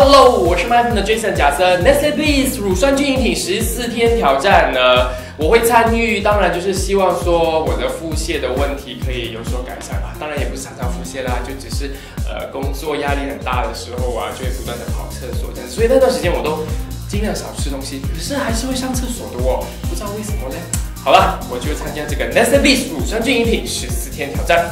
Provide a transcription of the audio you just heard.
Hello，我是 math 的 Jason 贾森。Nestle Beast 乳酸菌饮品十四天挑战呢，我会参与，当然就是希望说我的腹泻的问题可以有所改善吧。当然也不是常常腹泻啦，就只是呃工作压力很大的时候啊，就会不断的跑厕所这样。所以那段时间我都尽量少吃东西，可是还是会上厕所的哦，不知道为什么呢？好了，我就参加这个 Nestle Beast 乳酸菌饮品十四天挑战。